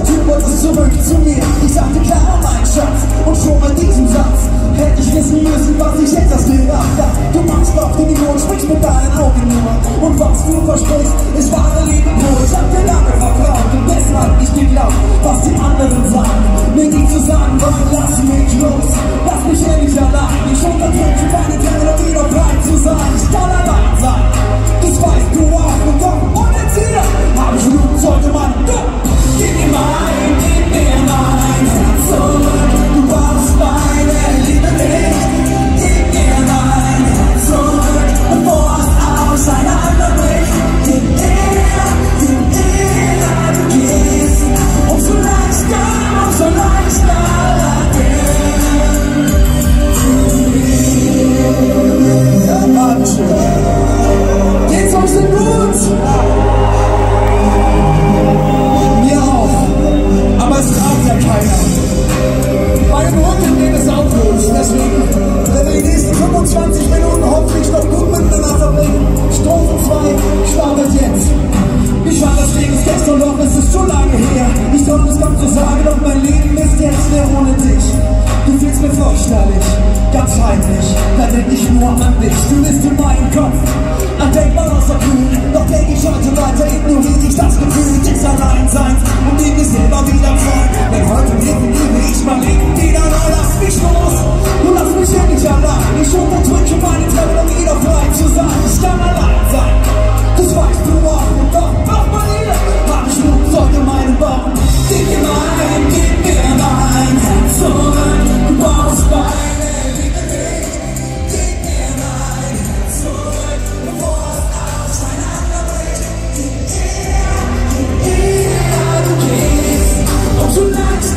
der Tür, wolltest zurück zu mir. Ich sagte klar, mein Schatz, und schon bei diesem Satz hätte ich wissen müssen, was ich jetzt aus dir hab. Du machst auf den Niveau und sprichst mit deinen Augen nur. Und was du versprichst, ist wahre 20 Minuten hoffentlich noch gut miteinander verbringen. Strophe 2 startet jetzt. Ich war das Leben gestern noch, es ist zu lange her. Ich soll es kaum zu sagen, doch mein Leben ist jetzt leer ohne dich. Du fühlst mir fürchterlich, ganz heimlich, da denk ich nur an dich. Du bist in meinem Kopf, ein Denkmal aus der Kühl. Doch denk ich heute weiter, ignoriere dich das Gefühl des Alleinseins und liebe es selber wieder frei. Denn heute definiere ich mein Leben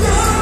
know.